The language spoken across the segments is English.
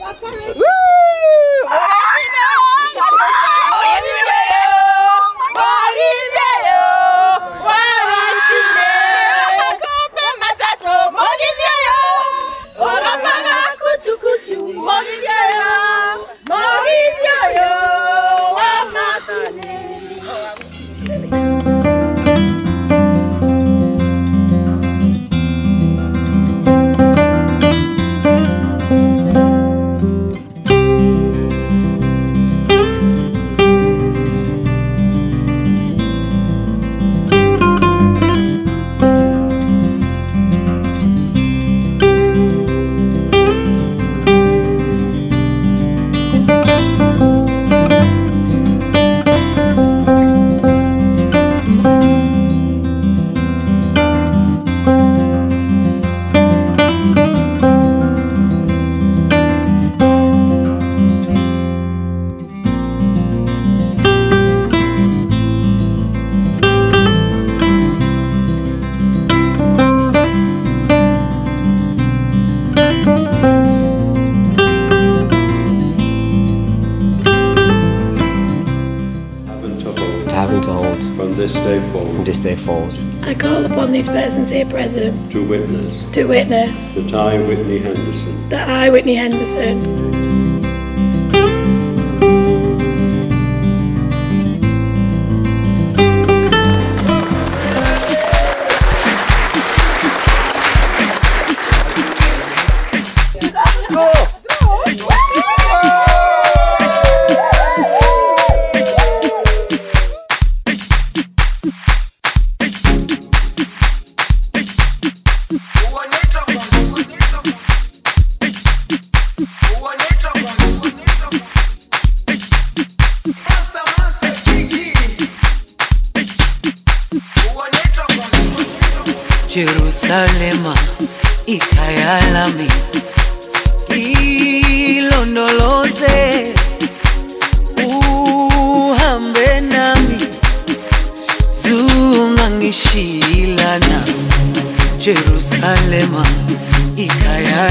Woo! This day forward. from this day forward I call upon these persons here present to witness to witness that I, Whitney Henderson, that I, Whitney Henderson, Jerusalema ikayalami ilondoloze uhambe nami zungangishilana Jerusalema ikhaya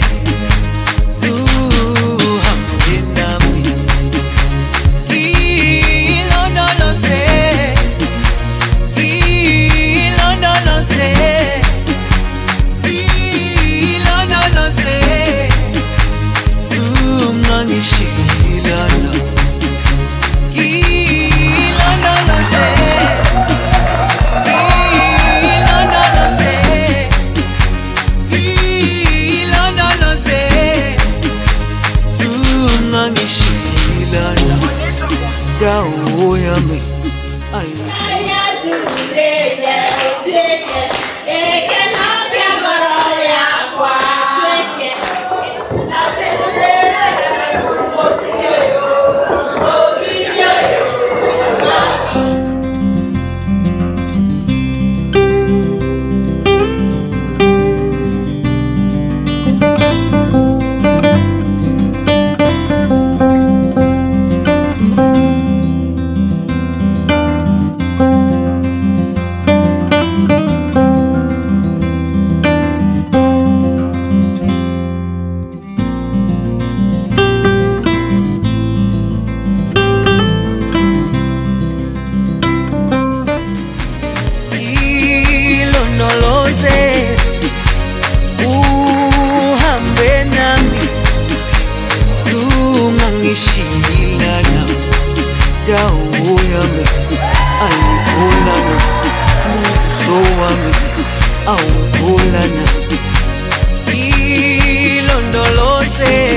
Lana, hilo no lo sé.